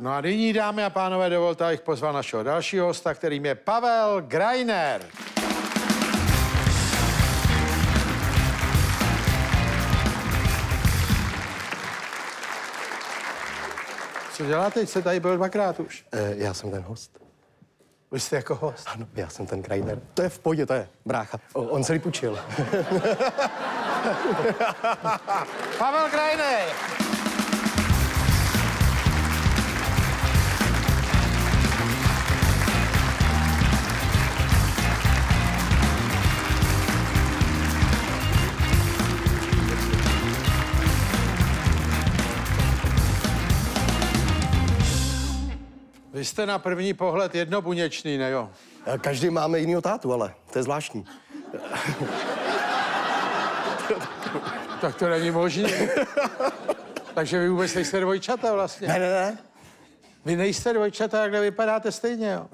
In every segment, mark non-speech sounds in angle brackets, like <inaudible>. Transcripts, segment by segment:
No a nyní, dámy a pánové, dovolte, abych pozval našeho dalšího hosta, kterým je Pavel Greiner. Co děláte? Jste tady byl dvakrát už. E, já jsem ten host. Vy jste jako host. Ano, já jsem ten Kreiner. To je v pohodě, to je brácha. O, on se vypučil. <laughs> Pavel Greiner. Jste na první pohled jednobuněčný, ne jo? E, Každý máme jinýho tátu, ale to je zvláštní. <laughs> Tak to není možné. <laughs> Takže vy vůbec nejste dvojčata vlastně. Ne, ne, ne. Vy nejste dvojčata, takhle vypadáte stejně, jo?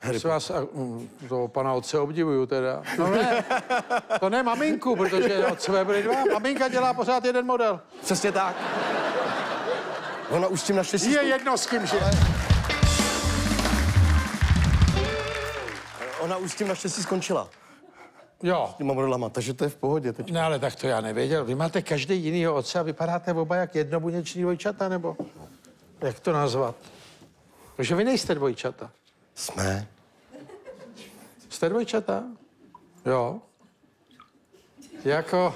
Prosím vás, a, mm, to pana otce obdivuju teda. No ne, <laughs> to ne maminku, protože otcové byli dva. Maminka dělá pořád jeden model. Přesně tak. Ona už s tím naštěstí... Je jedno s kým, že? Ona už s tím naštěstí skončila. Jo. Těma modelama, takže to je v pohodě teď. No ale tak to já nevěděl. Vy máte každý jinýho otce a vypadáte oba jak jednobuněční dvojčata, nebo jak to nazvat? Takže vy nejste dvojčata. Jsme. Jste dvojčata? Jo. Jako...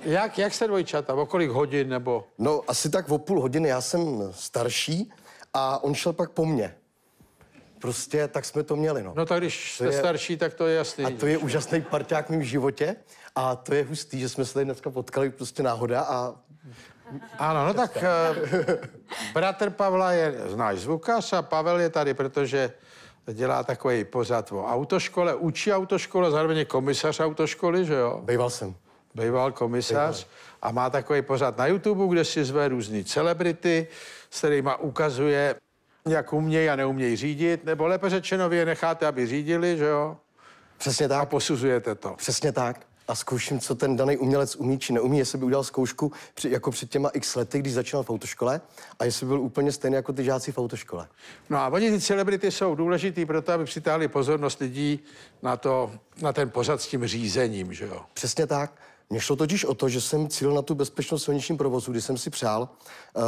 Jak, jak jste dvojčata? O kolik hodin nebo... No, asi tak o půl hodiny. Já jsem starší a on šel pak po mně. Prostě tak jsme to měli, no. No tak když jste je- starší, tak to je jasný. A to je úžasný parťák v mém životě. A to je hustý, že jsme se tady dneska potkali prostě náhoda a Ano, no tak uh, bratr Pavla je náš zvukař a Pavel je tady, protože dělá takový pořad o autoškole, učí autoškole, zároveň je komisař autoškoly, že jo? bejval jsem. Býval komisař a má takový pořad na YouTube, kde si zve různý celebrity, s kterýma ukazuje, jak umějí a neumějí řídit, nebo lépe řečeno, vy je necháte, aby řídili, že jo? Přesně A tak. posuzujete to. Přesně tak. A zkouším, co ten daný umělec umí či neumí, jestli by udělal zkoušku při, jako před těma x lety, když začínal v autoškole, a jestli by byl úplně stejný jako ty žáci v autoškole. No a oni ty celebrity jsou důležitý proto, aby přitáhli pozornost lidí na, to, na ten pořad s tím řízením, že jo? Přesně tak. Mně šlo totiž o to, že jsem cílil na tu bezpečnost silničním provozu, kdy jsem si přál, uh,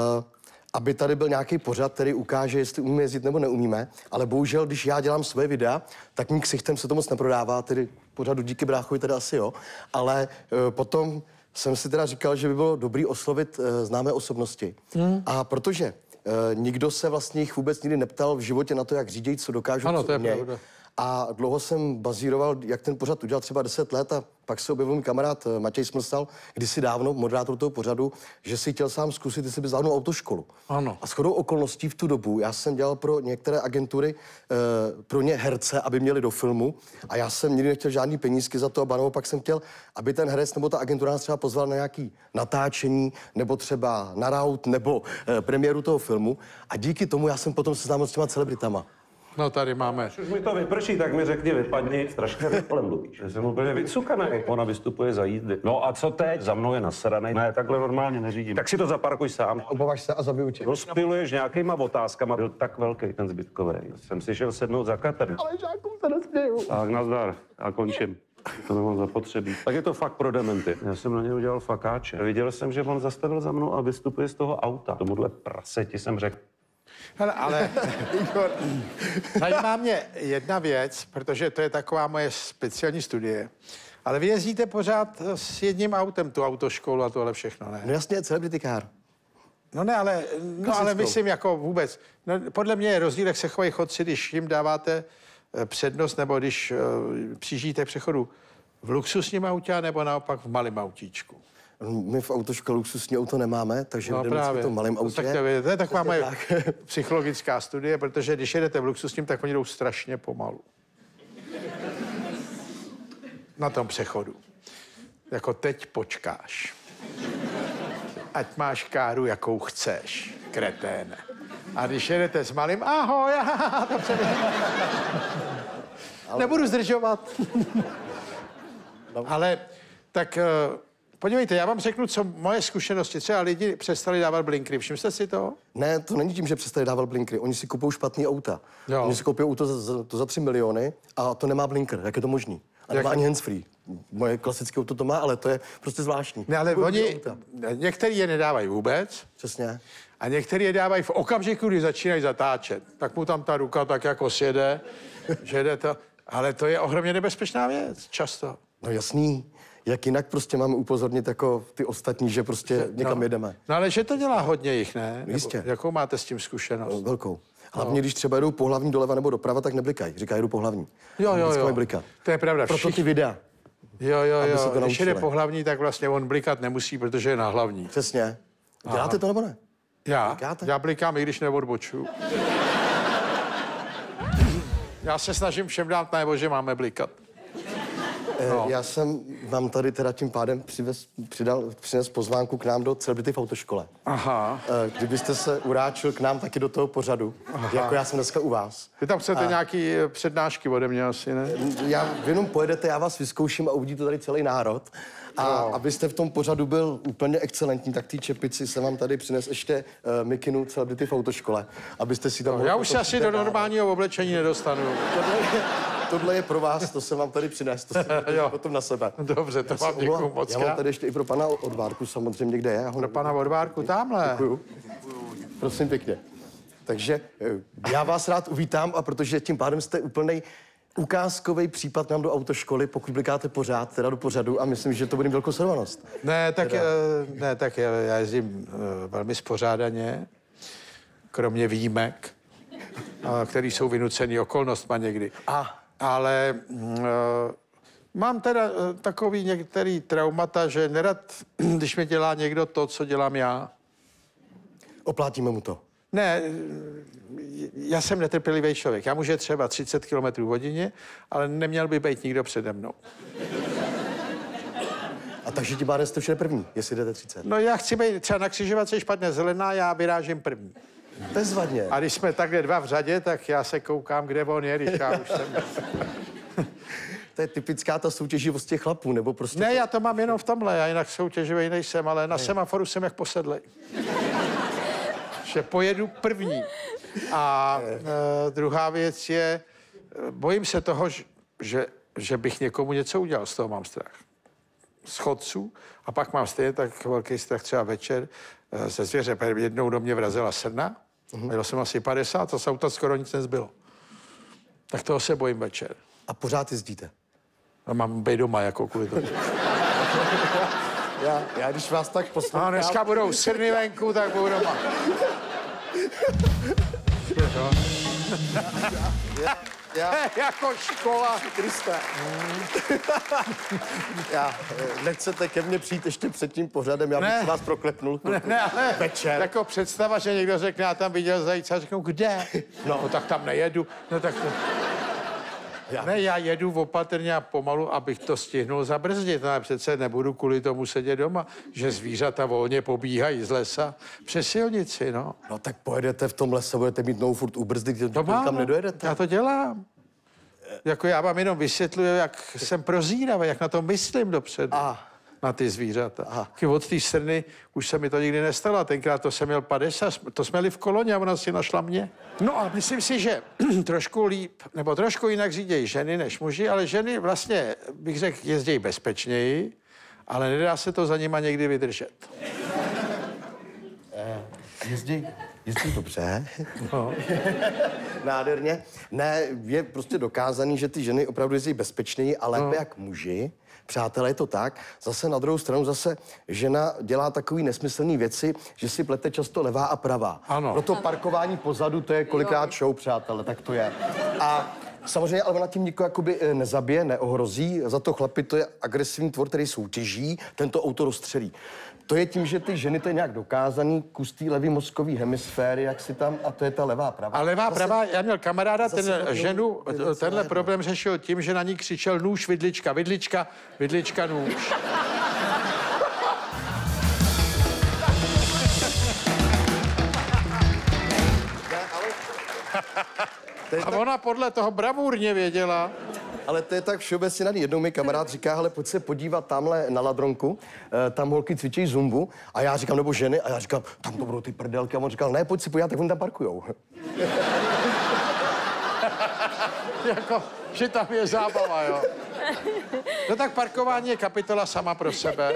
aby tady byl nějaký pořad, který ukáže, jestli umíme jezdit nebo neumíme. Ale bohužel, když já dělám svoje videa, tak mým ksichtem se to moc neprodává, tedy pořadu díky bráchovi teda asi jo. Ale uh, potom jsem si teda říkal, že by bylo dobrý oslovit uh, známé osobnosti. Hmm. A protože uh, nikdo se vlastně jich vůbec nikdy neptal v životě na to, jak řídí, co dokážou, Ano, co to je umějí. pravda. A dlouho jsem bazíroval, jak ten pořad udělal třeba 10 let a pak se objevil můj kamarád eh, Matěj Smrstal, kdysi dávno, moderátor toho pořadu, že si chtěl sám zkusit, jestli by zvládnul autoškolu. Ano. A shodou okolností v tu dobu, já jsem dělal pro některé agentury, e, pro ně herce, aby měli do filmu a já jsem nikdy nechtěl žádný penízky za to a ba pak jsem chtěl, aby ten herec nebo ta agentura nás třeba pozval na nějaký natáčení nebo třeba na raut nebo e, premiéru toho filmu a díky tomu já jsem potom seznámil s těma celebritama. No tady máme. Už mi to vyprší, tak mi řekni, vypadni, strašně rychle mluvíš. Já jsem úplně vycukaný. Ona vystupuje za jízdy. No a co teď? Za mnou je nasranej. Ne, takhle normálně neřídím. Tak si to zaparkuj sám. Obavaš se a zabiju tě. Rozpiluješ nějakýma otázkama. Byl tak velký ten zbytkový. Jsem si šel sednout za katern. Ale žákům se nesměju. Tak nazdar. A končím. To nemám zapotřebí. Tak je to fakt pro dementy. Já jsem na něj udělal fakáče. Viděl jsem, že on zastavil za mnou a vystupuje z toho auta. Tomuhle praseti jsem řekl, Hele, ale <laughs> zajímá mě jedna věc, protože to je taková moje speciální studie. Ale vy jezdíte pořád s jedním autem, tu autoškolu a tohle všechno, ne? No jasně, celebritikár. No ne, ale, no, ale myslím jako vůbec. No, podle mě je rozdíl, jak se chovají chodci, když jim dáváte eh, přednost, nebo když uh, přijíždíte přechodu v luxusním autě, nebo naopak v malém autíčku. My v autoškole luxusní auto nemáme, takže No budeme právě. v tom malém No, autě. Tak to, je, to je taková moje tak. <laughs> psychologická studie, protože když jedete v luxusním, tak oni jdou strašně pomalu. Na tom přechodu. Jako teď počkáš. Ať máš káru, jakou chceš, kreténe. A když jedete s malým, ahoj, aha, to přede... Nebudu zdržovat. Ale tak eh, Podívejte, já vám řeknu, co moje zkušenosti. Třeba lidi přestali dávat blinkry. Všiml jste si to? Ne, to není tím, že přestali dávat blinkry. Oni si kupují špatný auta. Jo. Oni si koupí auto za, za, to za 3 miliony a to nemá blinker. Jak je to možný? A nemá Jak- ani handsfree. Moje klasické auto to má, ale to je prostě zvláštní. Ne, ale Kupují oni, auta. některý je nedávají vůbec Přesně. a některý je dávají v okamžiku, kdy začínají zatáčet. Tak mu tam ta ruka tak jako sjede, že jde to. Ale to je ohromně nebezpečná věc, často. No jasný. Jak jinak prostě máme upozornit jako ty ostatní, že prostě někam no. jedeme. No ale že to dělá hodně jich, ne? Nebo Jistě. Jakou máte s tím zkušenost? Velkou. Hlavně, když třeba jedou pohlavní doleva nebo doprava, tak neblikají. Říkají, jedu pohlavní. Jo, jo, jo. To je pravda. Proto Všichni, ty videa. jo, jo, aby se jo. to Když jede naučili. po hlavní, tak vlastně on blikat nemusí, protože je na hlavní. Přesně. Děláte to nebo ne? Já? Blikáte? Já blikám, i když neodboču. <laughs> Já se snažím všem dát najevo, že máme blikat. No. Já jsem vám tady teda tím pádem přivez, přidal, přines pozvánku k nám do Celebrity v autoškole. Aha. Eh, Kdybyste se uráčil k nám taky do toho pořadu, jako já jsem dneska u vás. Vy tam chcete nějaký eh, přednášky ode mě asi, ne? Já, vy jenom pojedete, já vás vyzkouším a uvidí to tady celý národ. A No. abyste v tom pořadu byl úplně excelentní, tak té čepici jsem vám tady přines ještě uh, mikinu Celebrity v autoškole, abyste si tam... mohli Já už se asi do normálního oblečení nedostanu. Tohle je, pro vás, to jsem vám tady přines, to <laughs> Jo. potom na sebe. Dobře, to Já vám děkuju moc Já mám tady ještě i pro pana Odvárku samozřejmě, kde je. Pro pana Odvárku tamhle. Děkuju. Prosím pěkně. Takže eh, já vás rád uvítám a protože tím pádem jste úplnej ukázkový případ nám do autoškoly, pokud blikáte pořád, teda do pořadu a myslím, že to bude velkou sledovanost. Ne, tak, eh, ne, tak já já jezdím eh, velmi spořádaně, kromě výjimek, který jsou vynucený okolnostma někdy. A Ale mm, eh, mám teda eh, takový některý traumata, že nerad, <clears throat> když mi dělá někdo to, co dělám já. oplátíme mu to. Ne, eh, já jsem netrpělivý člověk. Já můžu třeba 30 km hodině, ale neměl by být nikdo přede mnou. A takže tím pádem jste všude první, jestli jdete 30. No já chci být třeba na křižovatce špatně zelená, já vyrážím první. Bezvadně. A když jsme takhle dva v řadě, tak já se koukám, kde on je, když já už jsem... <laughs> To je typická ta soutěživost těch chlapů, nebo prostě... Ne, já to mám jenom v tomhle, já jinak soutěživý nejsem, ale na semaforu jsem jak posedlej. <laughs> že pojedu první. A e, druhá věc je, e, bojím se toho, že, že bych někomu něco udělal, z toho mám strach. Z chodců. A pak mám stejně tak velký strach třeba večer e, ze zvěře. Jednou do mě vrazila srna, měl jsem asi 50 a z auta skoro nic nezbylo. Tak toho se bojím večer. A pořád jezdíte. A mám být doma jako kvůli tomu. <laughs> Já, já když vás tak poslouchám... No, dneska budou srny venku, tak budu doma. <laughs> Já, <laughs> jako škola. Krista. <laughs> já, eh, nechcete ke mně přijít ještě před tím pořadem, já bych Ne. vás proklepnul. Ne, ne, ale Večer. jako představa, že někdo řekne, já tam viděl zajíce, a řeknu, kde? No, no tak tam nejedu. No tak to... Já- Ne, já jedu opatrně a pomalu, abych to stihnul zabrzdit. Ale přece nebudu kvůli tomu sedět doma, že zvířata volně pobíhají z lesa přes silnici, no. No tak pojedete v tom lese, budete mít nou furt ubrzdy, to, To to mám, tam no. nedojedete. Já to dělám. Jako já vám jenom vysvětluju, jak jsem prozíravý, jak na to myslím dopředu. A. Na ty zvířata. Taky od té srny už se mi to nikdy nestalo. A Tenkrát to jsem měl 50, to jsme jeli v koloně a ona si našla mě. No a myslím si, že <clears throat> trošku líp, nebo trošku jinak řídějí ženy než muži, ale ženy vlastně, bych řekl, jezdí bezpečněji, ale nedá se to za nima někdy vydržet. Jezdí, jezdí dobře. No. <laughs> Nádherně. Ne, je prostě dokázaný, že ty ženy opravdu jezdí bezpečněji a lépe no. jak muži. Přátelé, je to tak. Zase na druhou stranu zase žena dělá takový nesmyslný věci, že si plete často levá a pravá. Ano. Proto parkování pozadu, to je kolikrát show, přátelé, tak to je. A Samozřejmě, ale ona tím nikoho jakoby eh, nezabije, neohrozí. Za to chlapi to je agresivní tvor, který soutěží, tento auto rozstřelí. To je tím, že ty ženy to je nějak dokázaný, kus té levý mozkový hemisféry, jak si tam, a to je ta levá pravá. A levá, Zase- pravá, já měl kamaráda, ten ženu, tenhle problém řešil tím, že na ní křičel nůž, vidlička, vidlička, vidlička, nůž. A ona podle toho bravurně věděla, Ale to je tak všeobecně na Jednou mi kamarád říká, hele, pojď se podívat tamhle na ladronku, eh, tam holky cvičí zumbu a já říkám, nebo ženy, a já říkám, tam to budou ty prdelky. A on říkal, ne, pojď si podívat, tak oni tam parkujou. <laughs> jako, že tam je zábava, jo. No tak parkování je kapitola sama pro sebe.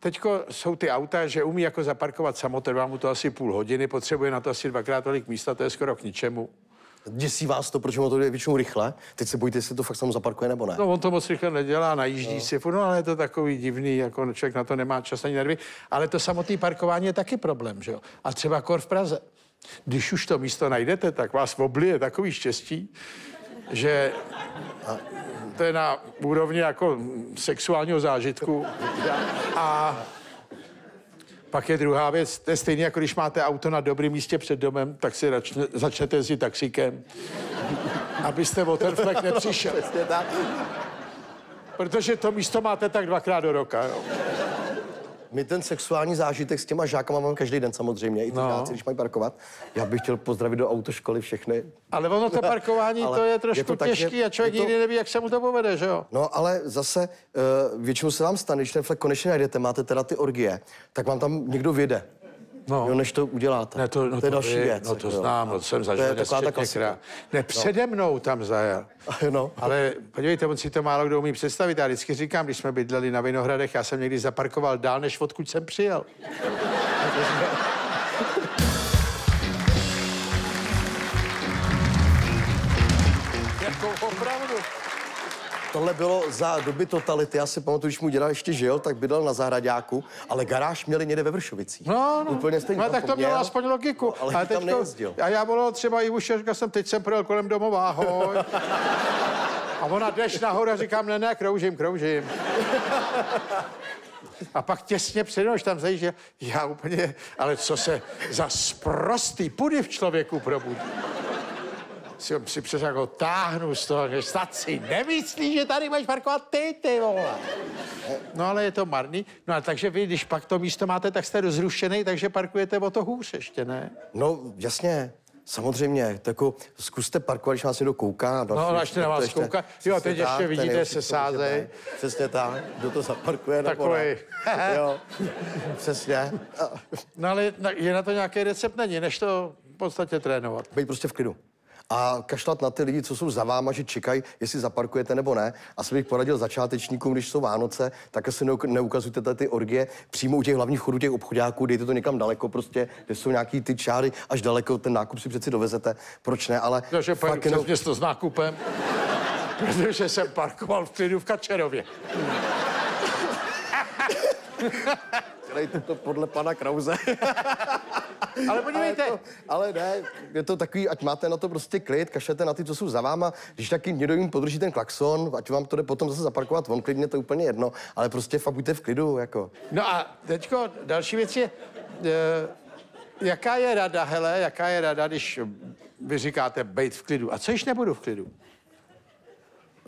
Teďko jsou ty auta, že umí jako zaparkovat samo, trvá mu to asi půl hodiny, potřebuje na to asi dvakrát tolik místa, to je skoro k ničemu. Děsí vás to, protože to je většinou rychle. Teď se bojíte, jestli to fakt samo zaparkuje nebo ne. No on to moc rychle nedělá, najíždí no. si, no ale je to takový divný, jako člověk na to nemá čas ani nervy. Ale to samotné parkování je taky problém, že jo. A třeba kor v Praze. Když už to místo najdete, tak vás oblije takový štěstí, že to je na úrovni jako sexuálního zážitku. A pak je druhá věc, to je stejně jako když máte auto na dobrém místě před domem, tak si začne, začnete jezdit taxíkem, <laughs> abyste o ten flek nepřišel. Protože to místo máte tak dvakrát do roka, jo. My ten sexuální zážitek s těma žákama máme každý den samozřejmě, i ty No. no. když mají parkovat. Já bych chtěl pozdravit do autoškoly všechny. Ale ono to parkování, <laughs> to je je trošku to tak, že- těžký a člověk je to- nikdy neví, jak se mu to povede, že jo? No ale zase uh, většinou se vám stane, když ten flek konečně najdete, máte teda ty orgie, tak vám tam někdo vyjde. No. Jo, než to uděláte. Ne, to, no to je další věc. No to jo. znám, no, to jsem To zažil je taková. Ne, přede mnou tam zajel. <laughs> No. Ale podívejte, on si to málo kdo umí představit. Já vždycky říkám, když jsme bydleli na Vinohradech, já jsem někdy zaparkoval dál, než odkud jsem přijel. <laughs> Tohle bylo za doby totality. Já si pamatuju, když mu děda ještě žil, tak bydlel na zahradáku, ale garáž měli někde ve Vršovicích. No, no. Úplně stejně. No, tak to mělo měl. aspoň logiku. No, ale ty tam nejezdil. A já volal třeba i už, říkal jsem, teď jsem projel kolem domova, ahoj. A ona jdeš nahoru a říkám, ne, ne, kroužím, kroužím. A pak těsně přede mnou, když tam zajížděl, já úplně, ale co se za sprostý pudy v člověku probudí. Si, si přes jako táhnu z toho, že snad si nemyslíš, že tady máš parkovat ty, ty vole. No ale je to marný. No a takže vy, když pak to místo máte, tak jste rozrušený, takže parkujete o to hůř ještě, ne? No, jasně. Samozřejmě, to jako zkuste parkovat, když vás někdo kouká. No, až na vás ještě- kouká. Jo, teď ještě tak, ten vidíte, se sázej. Přesně tak, kdo to zaparkuje. Takovej. <laughs> jo, přesně. No ale je na to nějaký recept, není, než to v podstatě trénovat. Být prostě v klidu. A kašlat na ty lidi, co jsou za váma, že čekají, jestli zaparkujete nebo ne. Asi bych poradil začátečníkům, když jsou Vánoce, tak asi neuk- neukazujte tady ty orgie přímo u těch hlavních chodů těch obchodáků, dejte to někam daleko, prostě, kde jsou nějaký ty čáry až daleko, ten nákup si přeci dovezete. Proč ne, ale Takže pojedu fakt jenom, město s nákupem, <laughs> protože jsem parkoval v klidu v Kačerově. <laughs> dělejte to podle pana Krause. <laughs> Ale Ale, podívejte, to, ale ne, je to takový, ať máte na to prostě klid, kašlete na ty, co jsou za váma. Když taky někdo jim podrží ten klakson, ať vám to jde potom zase zaparkovat on klidně, to je úplně jedno. Ale prostě fakt buďte v klidu, jako. No a teďko další věc je, eh, jaká je rada, hele, jaká je rada, když vy říkáte být v klidu. A co když nebudu v klidu? Uh,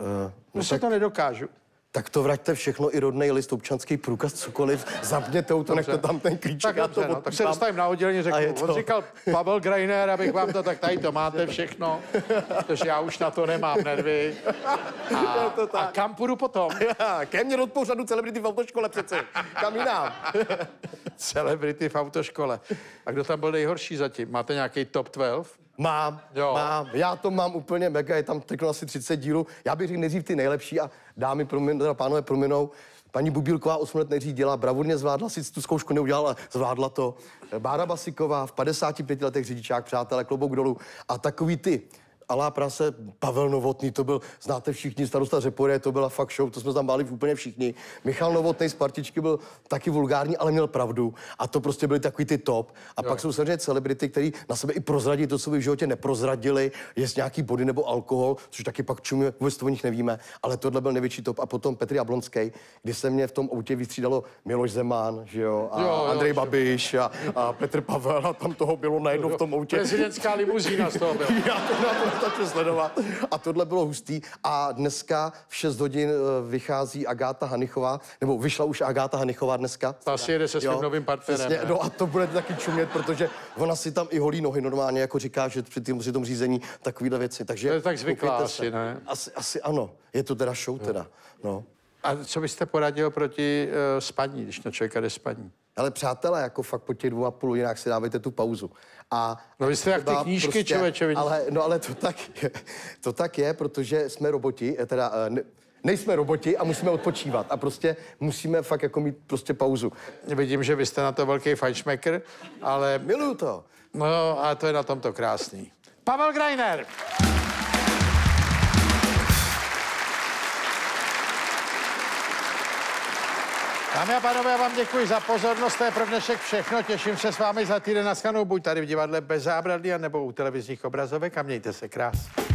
No no se tak, to nedokážu. Tak to vraťte všechno, i rodný list, občanský průkaz, cokoliv, zapněte to, nechte tam ten klíček, Tak, já dobře, to no, tak se dostavím na oddělení, řeknu, je on to- říkal Pavel Greiner, abych vám to, tak tady to máte všechno, protože já už na to nemám nervy. <laughs> A, to tak. a kam půjdu potom? <laughs> Ke mně do pořadu celebrity v autoškole přece. Kam jinam? <laughs> Celebrity v autoškole. A kdo tam byl nejhorší zatím? Máte nějaký top 12? Mám, Jo. mám. Já to mám úplně mega, je tam teď asi 30 dílů. Já bych řekl nejdřív ty nejlepší a dámy, promin, teda pánové prominou. Paní Bubílková 8 let nejdřív dělá, bravurně zvládla, sice tu zkoušku neudělala, zvládla to. Bára Basiková v 55 letech řidičák, přátelé, klobouk dolů. A takový ty, Alá prase, Pavel Novotný, to byl, znáte všichni, starosta Řepory, to byla fakt show, to jsme tam báli úplně všichni. Michal Novotný z Partičky byl taky vulgární, ale měl pravdu. A to prostě byly takový ty top. A jo. pak jsou samozřejmě celebrity, který na sebe i prozradí to, co by v životě neprozradili, jest nějaký body nebo alkohol, což taky pak čumí, vůbec to o nich nevíme. Ale tohle byl největší top. A potom Petr Jablonský, kdy se mě v tom autě vystřídalo Miloš Zeman, že jo, a Jo, jo, Andrej Babiš a, a Petr Pavel a tam toho bylo najednou v tom autě. Prezidentská limuzína z toho byla. <laughs> Já to na to <laughs> začne sledovat. A tohle bylo hustý. A dneska v 6 hodin eh, vychází Agáta Hanichová, nebo vyšla už Agáta Hanichová dneska. Ta si jede se svým novým partnerem. Přesně, no a to bude taky čumět, protože ona si tam i holí nohy normálně, jako říká, že při tom, při tom řízení takovýhle věci. Takže To je tak zvyklá asi, se. ne? Asi, asi ano. Je to teda show teda. No. A co byste poradil proti uh, spaní, když na člověka jde spaní? Ale přátelé, jako fakt po těch dvou a půl hodinách si dávejte tu pauzu. A No vy jste jak ty knížky, člověče, vidíte. Ale, no ale to tak, je, to tak je, protože jsme roboti, eh, teda eh, ne, nejsme roboti a musíme odpočívat. A prostě musíme fakt jako mít prostě pauzu. Vidím, že vy jste na to velký fajnšmekr, ale Miluju to. no, a to je na tomto krásný. Pavel Greiner. Dámy a pánové, já vám děkuji za pozornost, to je pro dnešek všechno. Těším se s vámi za týden na buď tady v divadle bez zábradlí, nebo u televizních obrazovek a mějte se krásně.